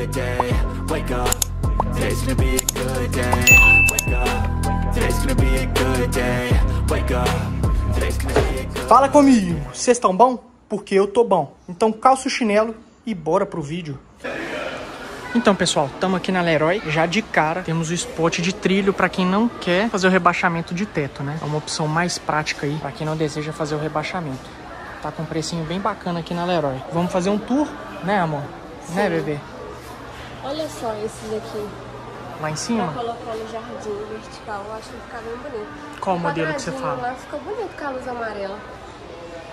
good day. Wake up, today's gonna be a good day. Wake up, today's gonna be a good day. Wake up, today's gonna be a good Fala comigo, vocês estão bom? Porque eu tô bom. Então calça o chinelo e bora pro vídeo. Então, pessoal, estamos aqui na Leroy. Já de cara, temos o spot de trilho para quem não quer fazer o rebaixamento de teto, né? É uma opção mais prática aí para quem não deseja fazer o rebaixamento. Tá com um precinho bem bacana aqui na Leroy. Vamos fazer um tour, né, amor? Né, bebê? Olha só esses aqui. Lá em Pra cima? colocar no jardim vertical. Eu acho que fica bem bonito. Qual O modelo que você fala? Lá ficou bonito com a luz amarela.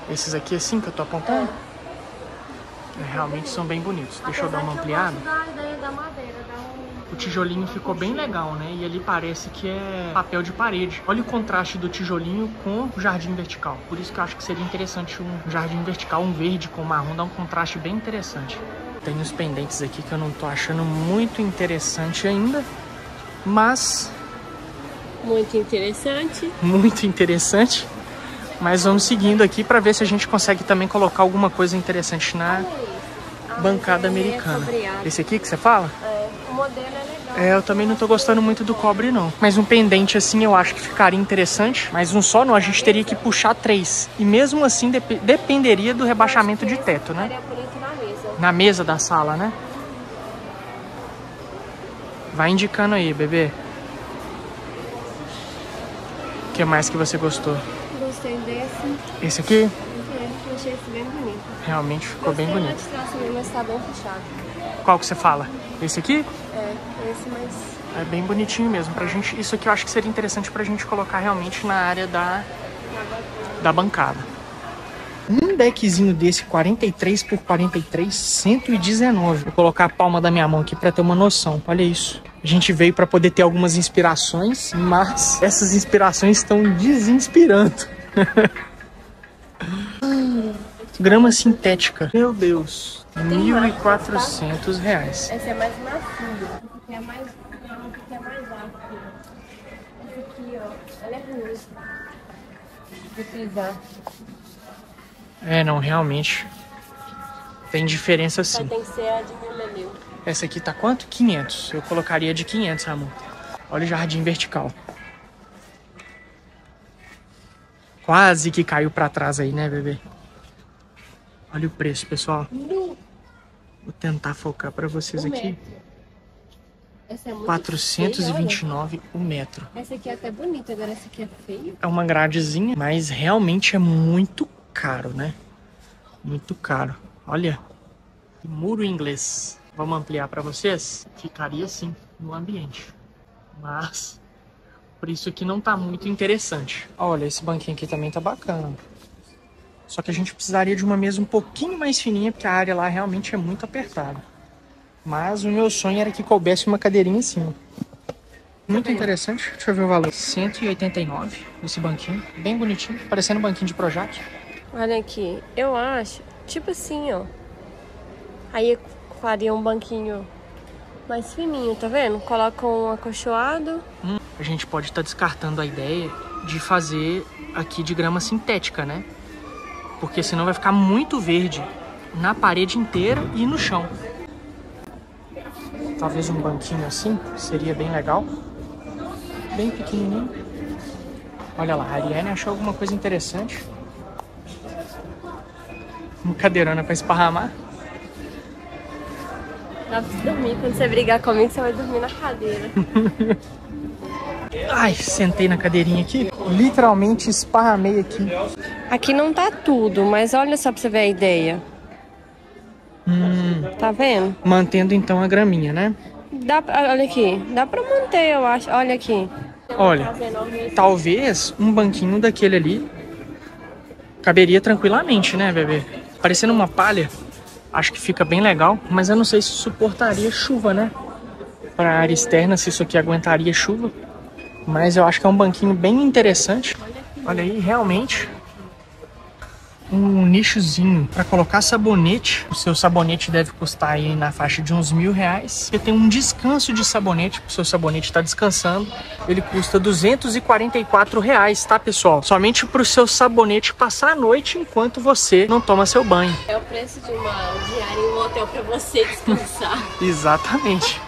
Esses aqui assim que eu tô apontando? É, realmente são bem bonitos. Deixa eu dar uma Apesar ampliada. Eu gosto da ideia da madeira, dá um... O tijolinho ficou bem legal, né? E ali parece que é papel de parede. Olha o contraste do tijolinho com o jardim vertical. Por isso que eu acho que seria interessante um jardim vertical, um verde com marrom, dá um contraste bem interessante. Tem uns pendentes aqui que eu não tô achando muito interessante ainda, mas Muito interessante. muito interessante. Mas vamos seguindo aqui para ver se a gente consegue também colocar alguma coisa interessante na. Ah, bancada é americana. Esse aqui que você fala? É, o modelo é legal. É, eu também não tô gostando muito do cobre, não. Mas um pendente assim eu acho que ficaria interessante. Mas um só não, a gente teria que puxar três. E mesmo assim dep- dependeria do rebaixamento de teto, né? Bonito na mesa. Da sala, né? Vai indicando aí, bebê. O que mais que você gostou? Gostei desse. Esse aqui É, eu achei esse bem bonito. realmente ficou bem Gostei bonito. de trás também, mas tá bem fechado. Qual que você fala? Esse aqui? É, esse mais... É bem bonitinho mesmo. Pra gente, isso aqui eu acho que seria interessante pra gente colocar realmente na área da, da bancada. Um deckzinho desse 43 por 43, 119. Vou colocar a palma da minha mão aqui pra ter uma noção. Olha isso. A gente veio pra poder ter algumas inspirações, mas essas inspirações estão desinspirando. Grama sintética. Meu Deus. 1.400 reais. Esse é mais aqui é aqui é mais. Esse aqui, ó, ela é ruim. De pisar. É, não, realmente. Tem diferença sim. tem que ser a de. Essa aqui tá quanto? 500. Eu colocaria de 500, amor. Olha o jardim vertical. Quase que caiu pra trás aí, né, bebê? Olha o preço, pessoal. Vou tentar focar pra vocês Um aqui. metro. Essa é muito 429 o metro. Essa aqui é até bonita, agora essa aqui é feia. É uma gradezinha, mas realmente é muito caro, né? Muito caro. Olha, muro inglês. Vamos ampliar para vocês? Ficaria assim no ambiente. Mas por isso aqui não tá muito interessante. Olha, esse banquinho aqui também tá bacana. Só que a gente precisaria de uma mesa um pouquinho mais fininha, porque a área lá realmente é muito apertada. Mas o meu sonho era que coubesse uma cadeirinha em cima. Muito interessante. Deixa eu ver o valor. 189 esse banquinho. Bem bonitinho. Parecendo um banquinho de Projac. Olha aqui, eu acho, tipo assim, ó. Aí eu faria um banquinho mais fininho, tá vendo? Coloca um acolchoado. Hum, a gente pode estar descartando a ideia de fazer aqui de grama sintética, né? Porque senão vai ficar muito verde na parede inteira e no chão. Talvez um banquinho assim seria bem legal. Bem pequenininho. Olha lá, a Ariane achou alguma coisa interessante. Uma cadeirona para esparramar. Dá pra você dormir. Quando você brigar comigo, você vai dormir na cadeira. Ai, sentei na cadeirinha aqui. Literalmente esparramei aqui. Aqui não tá tudo, mas olha só pra você ver a ideia. Hum, Tá vendo? mantendo então a graminha, né? Dá, pra- olha aqui, dá pra manter, eu acho. Olha aqui. Olha, talvez um banquinho daquele ali caberia tranquilamente, né, bebê? Parecendo uma palha, acho que fica bem legal, mas eu não sei se suportaria chuva, né? Para área externa, se isso aqui aguentaria chuva. Mas eu acho que é um banquinho bem interessante. Olha aí, realmente um nichozinho para colocar sabonete. O seu sabonete deve custar aí na faixa de uns mil reais. Você tem um descanso de sabonete, o seu sabonete está descansando. Ele custa 244 reais, tá, pessoal? Somente para o seu sabonete passar a noite enquanto você não toma seu banho. É o preço de uma diária em um hotel para você descansar. Exatamente.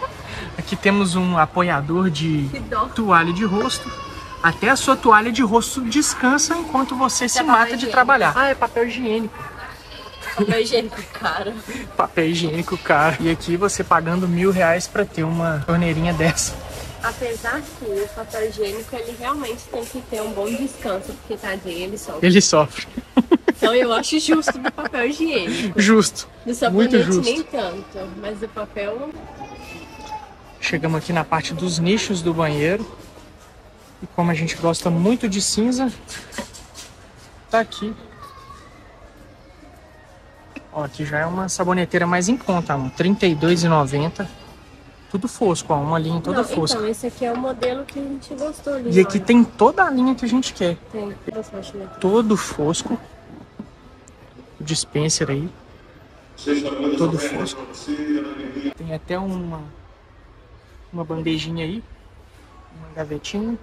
Aqui temos um apoiador de toalha de rosto até a sua toalha de rosto descansa enquanto você se mata de higiênico. trabalhar. Ah, é papel higiênico. Papel higiênico caro. papel higiênico caro. E aqui você pagando mil reais pra ter uma torneirinha dessa. Apesar que o papel higiênico ele realmente tem que ter um bom descanso, porque tadinho, ele sofre. Ele sofre. Então eu acho justo do papel higiênico. Justo. Do sabonete Muito justo. nem tanto, mas do papel. Chegamos aqui na parte dos nichos do banheiro. E como a gente gosta muito de cinza, tá aqui. Ó, aqui já é uma saboneteira mais em conta, R$ 32,90. Tudo fosco, ó, uma linha toda Não, fosca. Então, esse aqui é o modelo que a gente gostou ali. E aqui olha. tem toda a linha que a gente quer. Tem, todo fosco. O dispenser aí. Todo fosco. Tem até uma, uma bandejinha aí. Uma gavetinha.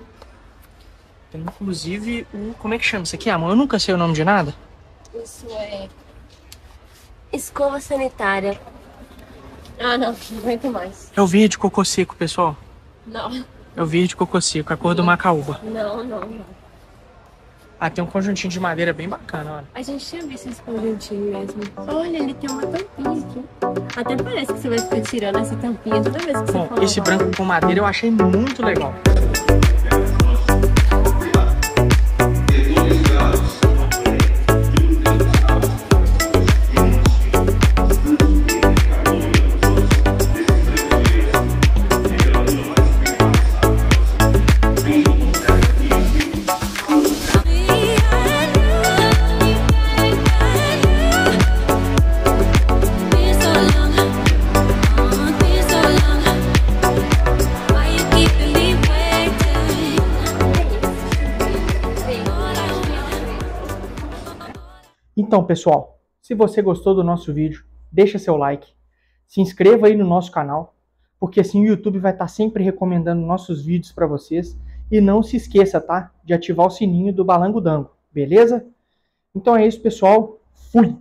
Tem inclusive o. Como é que chama isso aqui, amor? Eu nunca sei o nome de nada. Isso é. Escova sanitária. Ah, não, não aguento mais. É o verde cocô seco, pessoal. Não. É o verde cocô seco, a cor do macaúba. Não, não, não. Ah, tem um conjuntinho de madeira bem bacana, olha. A gente tinha visto esse conjuntinho mesmo. Olha, ele tem uma tampinha aqui. Até parece que você vai ficar tirando essa tampinha toda vez que Bom, você Esse branco com madeira eu achei muito legal. Então, pessoal, se você gostou do nosso vídeo, deixa seu like, se inscreva aí no nosso canal, porque assim o YouTube vai estar sempre recomendando nossos vídeos para vocês. E não se esqueça, tá? De ativar o sininho do Balango Dango, beleza? Então é isso, pessoal. Fui!